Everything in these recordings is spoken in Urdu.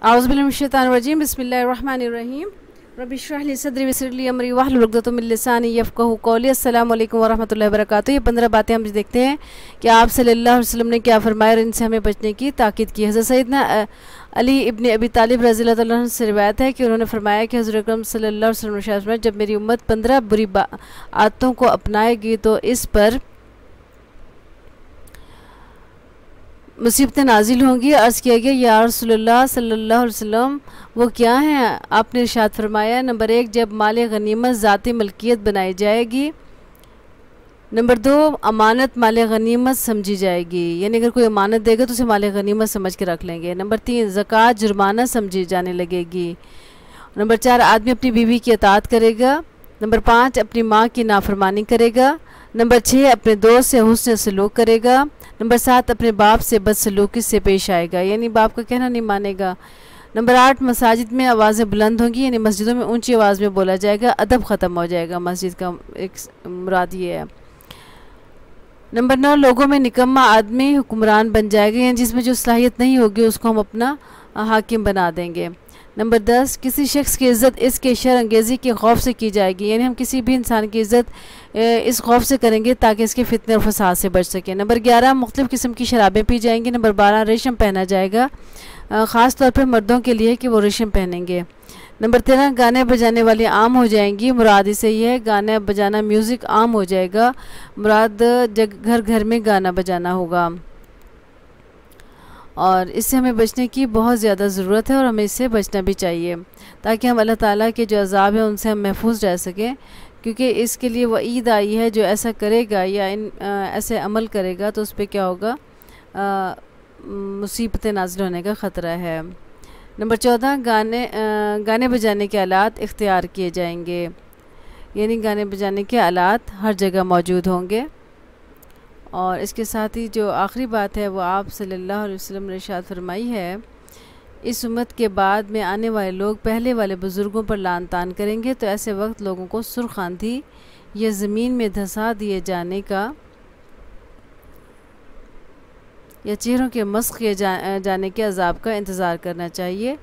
اعوذ باللہ من الشیطان الرجیم، بسم اللہ الرحمن الرحیم۔ رب اشرح لی صدری وسر لی امری، واحلل عقدۃ من لسانی یفقہوا قولی۔ السلام علیکم ورحمۃ اللہ وبرکاتہ۔ یہ پندرہ باتیں ہم دیکھتے ہیں کہ آپ صلی اللہ علیہ وسلم نے کیا فرمایا اور ان سے ہمیں بچنے کی تاکید کی۔ حضرت سیدنا علی ابن ابی طالب رضی اللہ تعالیٰ سے روایت ہے کہ انہوں نے فرمایا کہ حضرت اکرم صلی اللہ علیہ وسلم جب میری امت پندرہ بری عادتوں کو اپنائے گی تو اس پر مصیبتیں نازل ہوں گی، عرض کیا گیا، یا رسول اللہ صلی اللہ علیہ وسلم، وہ کیا ہیں؟ آپ نے ارشاد فرمایا، نمبر ایک، جب مال غنیمت ذاتی ملکیت بنائی جائے گی، نمبر دو، امانت مال غنیمت سمجھی جائے گی۔ یعنی اگر کوئی امانت دے گا تو اسے مال غنیمت سمجھ کے رکھ لیں گے۔ نمبر تین، زکوٰۃ جرمانہ سمجھی جانے لگے گی۔ نمبر چار، آدمی اپنی بیوی کی اطاعت کرے گا۔ نمبر پانچ، اپنی ماں کی نافرمانی کرے گا۔ نمبر چھ، اپنے دوست سے حسن سلوک کرے گا۔ نمبر سات، اپنے باپ سے بد سلوکی سے پیش آئے گا۔ یعنی باپ کا کہنا نہیں مانے گا۔ نمبر آٹھ، مساجد میں آوازیں بلند ہوں گی یعنی مسجدوں میں اونچی آواز میں بولا جائے گا، ادب ختم ہو جائے گا۔ مسجد کا ایک مراد یہ ہے۔ نمبر نو، لوگوں میں نکمہ آدمی حکمران بن جائے گا یعنی جس میں جو صلاحیت نہیں ہوگی، اس کو ہم اپنا حاکم بنا دیں گے۔ نمبر دس، کسی شخص کی عزت اس کے شر انگیزی کے خوف سے کی جائے گی یعنی ہم کسی بھی انسان کی عزت اس خوف سے کریں گے تاکہ اس کے فتنے اور فساد سے بچ سکیں نمبر گیارہ، مختلف قسم کی شرابیں پی جائیں گی۔ نمبر بارہ، ریشم پہنا جائے گا خاص طور پر مردوں کے لیے کہ وہ ریشم پہنیں گے۔ نمبر تیرہ، گانے بجانے والی عام ہو جائیں گی۔ مراد اسے یہ ہے، گانا بجانا میوزک عام ہو جائے گا۔ مراد جگ، گھر گھر میں گانا بجانا ہوگا۔ اور اس سے ہمیں بچنے کی بہت زیادہ ضرورت ہے اور ہمیں اس سے بچنا بھی چاہیے تاکہ ہم اللہ تعالیٰ کے جو عذاب ہیں ان سے ہم محفوظ رہ سکیں۔ کیونکہ اس کے لیے وہ عید آئی ہے، جو ایسا کرے گا یا ان ایسے عمل کرے گا تو اس پہ کیا ہوگا؟ مصیبت نازل ہونے کا خطرہ ہے۔ نمبر چودہ، گانے گانے بجانے کے آلات اختیار کیے جائیں گے۔ یعنی گانے بجانے کے آلات ہر جگہ موجود ہوں گے۔ اور اس کے ساتھ ہی جو آخری بات ہے وہ آپ صلی اللہ علیہ وسلم نے ارشاد فرمائی ہے، اس امت کے بعد میں آنے والے لوگ پہلے والے بزرگوں پر لان تان کریں گے تو ایسے وقت لوگوں کو سرخ آندھی یا زمین میں دھسا دیے جانے کا یا چہروں کے مسخ کیے جانے کے عذاب کا انتظار کرنا چاہیے۔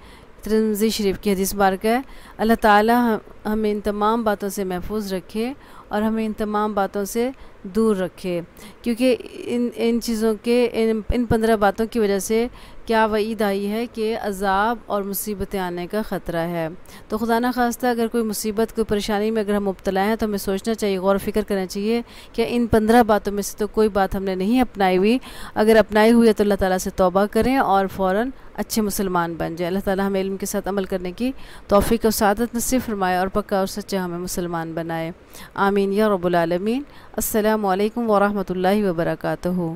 ترمزی شریف کی حدیث بارکہ ہے۔ اللہ تعالیٰ ہمیں ان تمام باتوں سے محفوظ رکھے اور ہمیں ان تمام باتوں سے دور رکھے۔ کیونکہ ان ان چیزوں کے ان ان پندرہ باتوں کی وجہ سے کیا وعید آئی ہے کہ عذاب اور مصیبتیں آنے کا خطرہ ہے۔ تو خدا خواستہ اگر کوئی مصیبت، کوئی پریشانی میں اگر ہم مبتلا ہیں تو ہمیں سوچنا چاہیے، غور و فکر کرنا چاہیے کہ ان پندرہ باتوں میں سے تو کوئی بات ہم نے نہیں اپنائی ہوئی۔ اگر اپنائی ہوئی ہے تو اللہ تعالیٰ سے توبہ کریں اور فوراً اچھے مسلمان بن جائیں اللہ تعالی ہمیں علم کے ساتھ عمل کرنے کی توفیق و سعادت نصیب فرمائے اور پکا اور سچا ہمیں مسلمان بنائے۔ آمین یا رب العالمین۔ السلام علیکم ورحمۃ اللہ وبرکاتہ۔